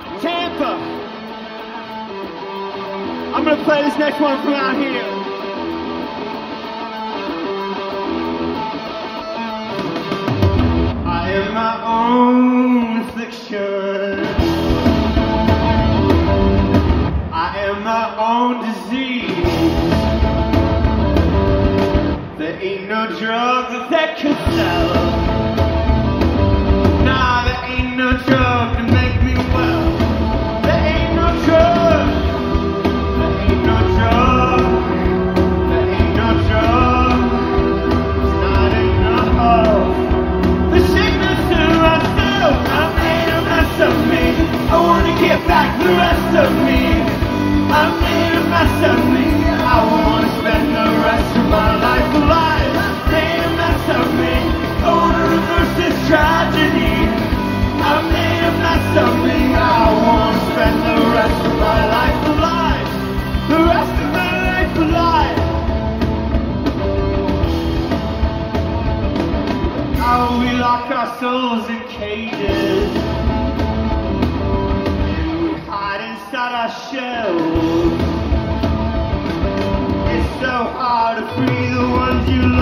Tampa. I'm gonna play this next one from out here. I am my own affliction. I am my own disease. There ain't no drug that could stop. lock our souls in cages. We hide inside our shells. It's so hard to free the ones you love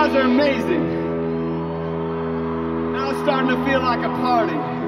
guys are amazing. Now it's starting to feel like a party.